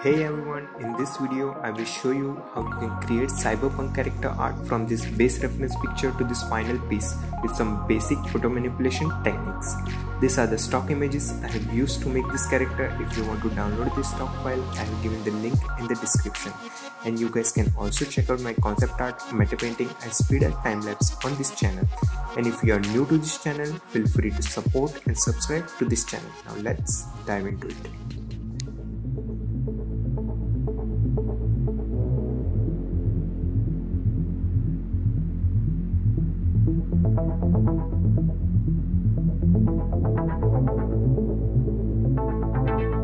Hey everyone, in this video I will show you how you can create cyberpunk character art from this base reference picture to this final piece with some basic photo manipulation techniques. These are the stock images I have used to make this character. If you want to download this stock file, I have given the link in the description. And you guys can also check out my concept art, matte painting and speed art time-lapse on this channel. And if you are new to this channel, feel free to support and subscribe to this channel. Now let's dive into it. Thank you.